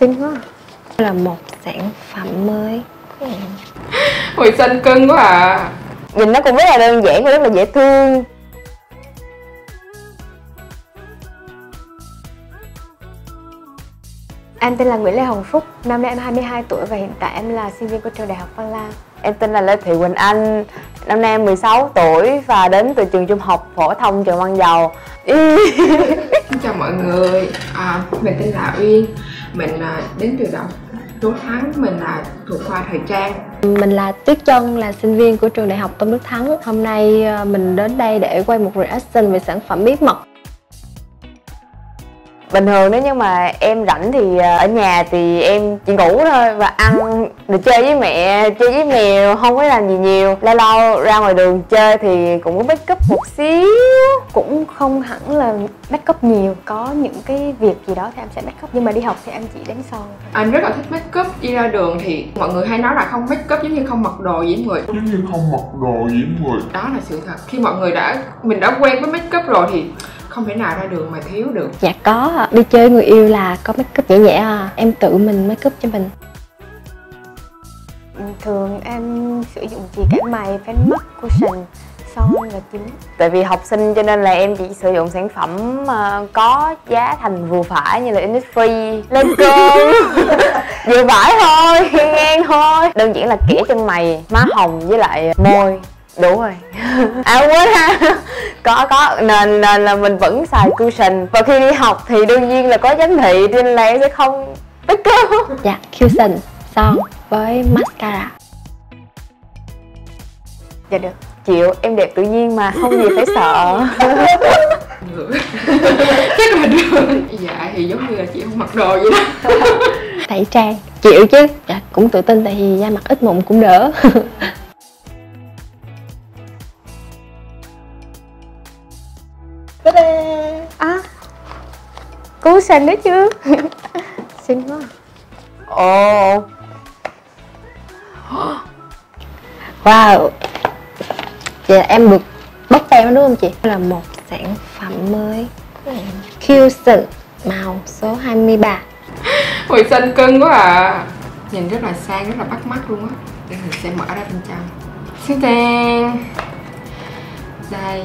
xinh quá. Là một sản phẩm mới. Hồi xinh cưng quá à. Nhìn nó cũng rất là đơn giản và rất là dễ thương. Em tên là Nguyễn Lê Hồng Phúc, năm nay em 22 tuổi và hiện tại em là sinh viên của trường Đại học Văn Lang. Em tên là Lê Thị Quỳnh Anh, năm nay em 16 tuổi và đến từ trường trung học phổ thông trường Văn Dầu. Xin chào mọi người, à, mình tên là Uyên, mình là đến từ Đại Tú Thắng, mình là thuộc khoa thời trang. Mình là Tuyết Trân, là sinh viên của trường Đại học Tôn Đức Thắng. Hôm nay ờ, mình đến đây để quay một reaction về sản phẩm bí mật bình thường nếu như mà em rảnh thì à, ở nhà thì em chỉ ngủ thôi và ăn được chơi với mẹ chơi với mèo không có làm gì nhiều. Lâu lâu ra ngoài đường chơi thì cũng có make up một xíu cũng không hẳn là make up nhiều. Có những cái việc gì đó thì em sẽ make up nhưng mà đi học thì em chỉ đánh son anh rất là thích make up đi ra đường thì mọi người hay nói là không make up giống như không mặc đồ gì người. Giống như không mặc đồ gì người. Đó là sự thật. Khi mọi người đã mình đã quen với make up rồi thì không thể nào ra đường mà thiếu được. Dạ có. Đi chơi người yêu là có make up nhẹ nhẹ à. Em tự mình make up cho mình. Thường em sử dụng chỉ cả mày phấn mắt cushion son là chính tại vì học sinh cho nên là em chỉ sử dụng sản phẩm uh, có giá thành vừa phải như là Innisfree lên cơn vừa phải thôi ngang thôi. Đơn giản là kẻ chân mày má hồng với lại môi đủ rồi. À quên ha. Có có. Nên nên là mình vẫn xài cushion. Và khi đi học thì đương nhiên là có giám thị nên là em sẽ không tất cơ dạ cushion son với mascara. Dạ được. Chịu em đẹp tự nhiên mà không gì phải sợ. Chắc là được. Dạ thì giống như là chị không mặc đồ vậy đó. Tẩy trang. Chịu chứ. Dạ cũng tự tin tại vì da mặt ít mụn cũng đỡ cứu xanh đấy chứ. Xinh quá. Ồ. Wow. Vậy là em được bóc tem đúng không chị? Là một sản phẩm mới. Cushion màu số 23 Hồi xanh cưng quá à. Nhìn rất là sang, rất là bắt mắt luôn á. Để mình sẽ mở ra bên trong. Xin tan Đây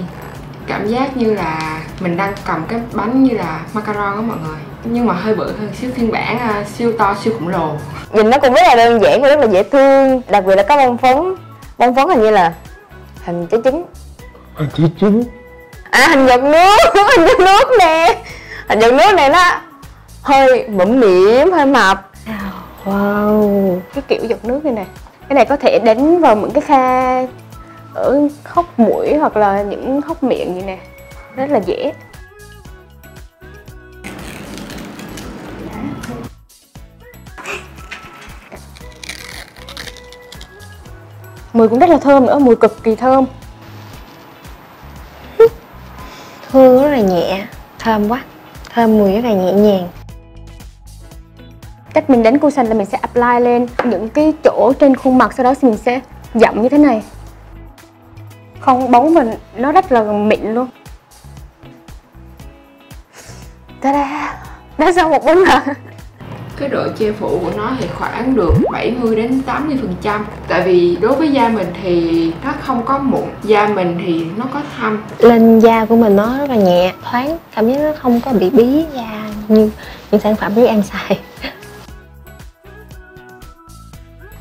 Cảm giác như là mình đang cầm cái bánh như là macaron á mọi người. Nhưng mà hơi bự hơn xíu phiên bản uh, siêu to, siêu khổng lồ. Nhìn nó cũng rất là đơn giản và rất là dễ thương. Đặc biệt là có bông phấn. Bông phấn hình như là hình trái trứng. Hình trái trứng. À hình giọt nước, hình giọt nước nè. Hình giọt nước này nó hơi mụm mỉm, hơi mập. Wow Cái kiểu giọt nước này nè. Cái này có thể đánh vào những cái kha ở hốc mũi hoặc là những hốc miệng như nè. Rất là dễ. Mùi cũng rất là thơm nữa mùi cực kỳ thơm. Hương rất là nhẹ thơm quá. Thơm mùi rất là nhẹ nhàng. Cách mình đánh cushion là mình sẽ apply lên những cái chỗ trên khuôn mặt sau đó mình sẽ dặm như thế này không bóng và nó rất là mịn luôn. Ta-da. Đã xong một bánh hả cái độ che phủ của nó thì khoảng được 70 đến 80 phần trăm. Tại vì đối với da mình thì nó không có mụn. Da mình thì nó có thâm. Lên da của mình nó rất là nhẹ thoáng. Cảm giác nó không có bị bí da như những sản phẩm của em xài.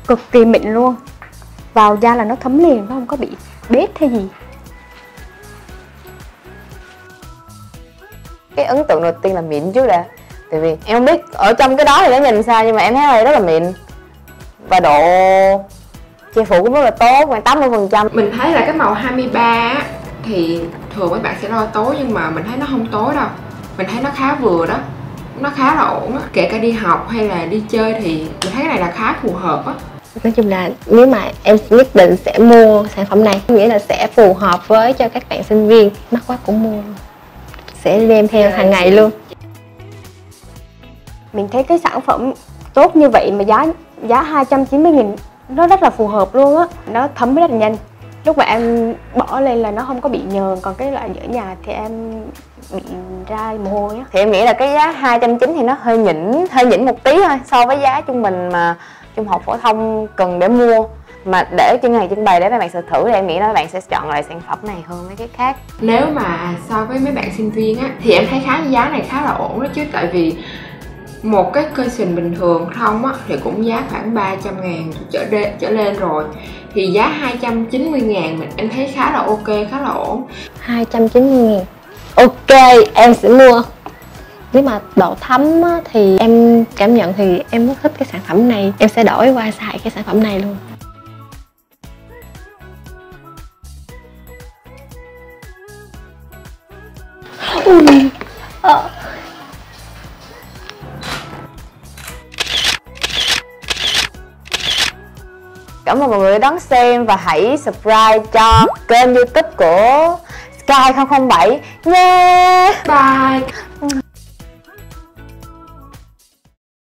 Cực kỳ mịn luôn. Vào da là nó thấm liền nó không có bị bết hay gì? Cái ấn tượng đầu tiên là mịn trước đã. Tại vì em không biết ở trong cái đó thì nó nhìn sao nhưng mà em thấy đây rất là mịn. Và độ che phủ cũng rất là tốt khoảng 80 phần trăm. Mình thấy là cái màu 23 á thì thường mấy bạn sẽ lo tối nhưng mà mình thấy nó không tối đâu. Mình thấy nó khá vừa đó nó khá là ổn á. Kể cả đi học hay là đi chơi thì mình thấy cái này là khá phù hợp á nói chung là nếu mà em nhất định sẽ mua sản phẩm này nghĩa là sẽ phù hợp với cho các bạn sinh viên. Mắc quá cũng mua. Sẽ đem theo hàng ngày luôn. Mình thấy cái sản phẩm tốt như vậy mà giá giá 290 nghìn nó rất là phù hợp luôn á. Nó thấm rất là nhanh. Lúc mà em bỏ lên là nó không có bị nhờn còn cái loại ở nhà thì em bị ra mồ hôi á. Thì em nghĩ là cái giá 290 thì nó hơi nhỉnh hơi nhỉnh một tí thôi so với giá trung bình mà trung học phổ thông cần để mua mà để trên ngày trưng bày để mấy bạn sử thử thì em nghĩ là bạn sẽ chọn lại sản phẩm này hơn mấy cái khác. Nếu mà so với mấy bạn sinh viên á thì em thấy khá giá này khá là ổn đó chứ tại vì một cái cushion bình thường không á thì cũng giá khoảng 300 ngàn trở, đê, trở lên rồi. Thì giá 290 ngàn mình em thấy khá là ok khá là ổn. 290 ngàn. Ok em sẽ mua nếu mà độ thấm á, thì em cảm nhận thì em rất thích cái sản phẩm này. Em sẽ đổi qua xài cái sản phẩm này luôn. Cảm ơn mọi người đã đón xem và hãy subscribe cho kênh youtube của Sky 007 nha. Bye